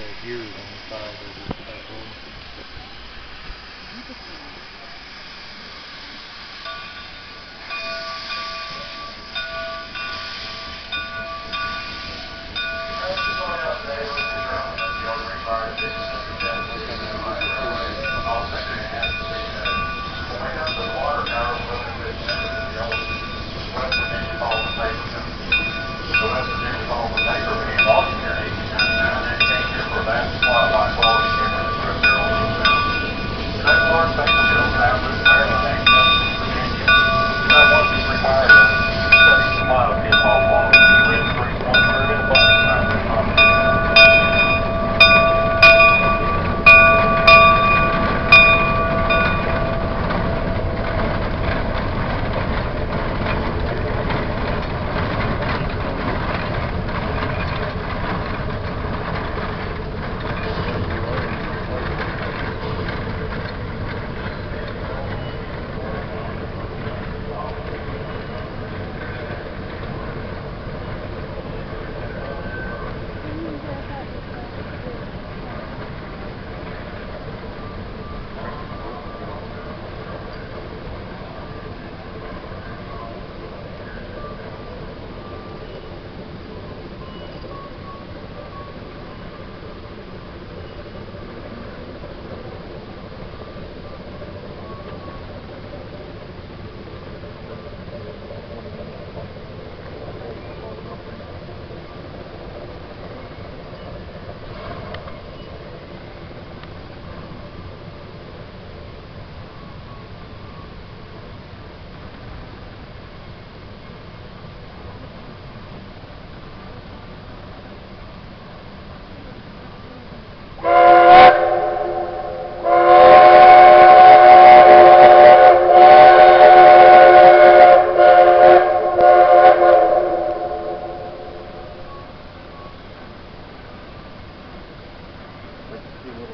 uh, gears on the side of the more, but. see what